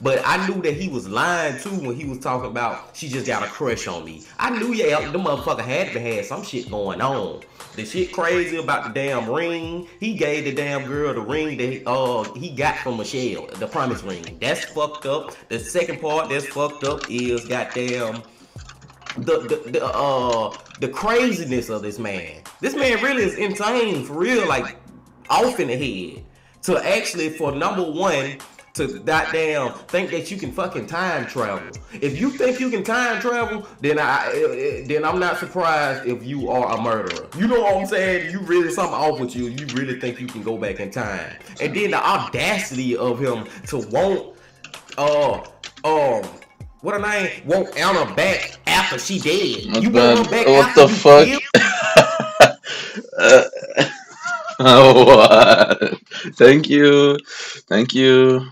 But I knew that he was lying too when he was talking about she just got a crush on me. I knew yeah, the motherfucker had to have some shit going on. The shit crazy about the damn ring. He gave the damn girl the ring that uh he got from Michelle, the promise ring. That's fucked up. The second part that's fucked up is goddamn the the, the uh the craziness of this man. This man really is insane for real, like off in the head. To actually for number one to goddamn think that you can fucking time travel. If you think you can time travel, then I then I'm not surprised if you are a murderer. You know what I'm saying? You really something off with you. You really think you can go back in time. And then the audacity of him to want uh um what a name want Anna back after she dead. What you the, want her back what after the fuck? uh, oh, what? Thank you. Thank you.